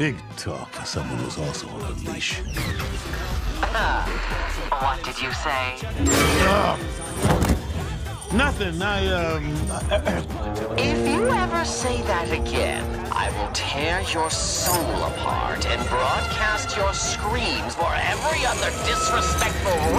Big talk for someone who's also on a leash. What did you say? Ah. Nothing. I, um. If you ever say that again, I will tear your soul apart and broadcast your screams for every other disrespectful